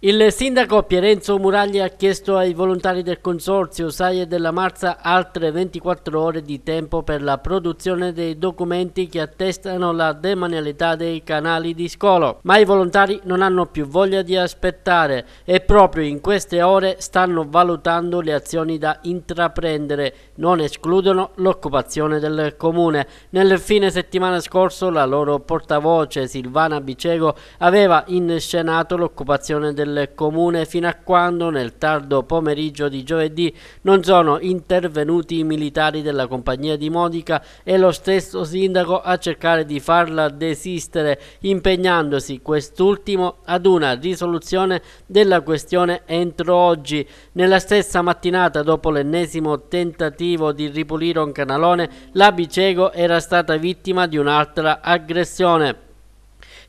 Il sindaco Pierenzo Muraglia ha chiesto ai volontari del consorzio SAI e della Marza altre 24 ore di tempo per la produzione dei documenti che attestano la demanialità dei canali di scolo, ma i volontari non hanno più voglia di aspettare e proprio in queste ore stanno valutando le azioni da intraprendere, non escludono l'occupazione del comune. Nel fine settimana scorso la loro portavoce Silvana Bicego aveva inscenato l'occupazione del del comune fino a quando nel tardo pomeriggio di giovedì non sono intervenuti i militari della compagnia di Modica e lo stesso sindaco a cercare di farla desistere impegnandosi quest'ultimo ad una risoluzione della questione entro oggi. Nella stessa mattinata dopo l'ennesimo tentativo di ripulire un canalone la Bicego era stata vittima di un'altra aggressione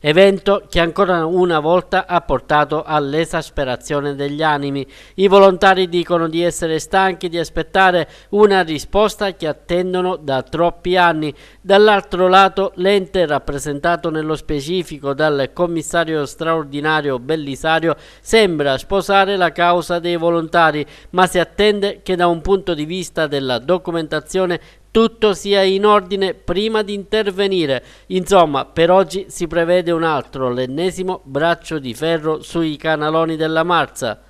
evento che ancora una volta ha portato all'esasperazione degli animi. I volontari dicono di essere stanchi di aspettare una risposta che attendono da troppi anni. Dall'altro lato l'ente rappresentato nello specifico dal commissario straordinario Bellisario sembra sposare la causa dei volontari, ma si attende che da un punto di vista della documentazione tutto sia in ordine prima di intervenire. Insomma, per oggi si prevede un altro, l'ennesimo braccio di ferro sui canaloni della Marza.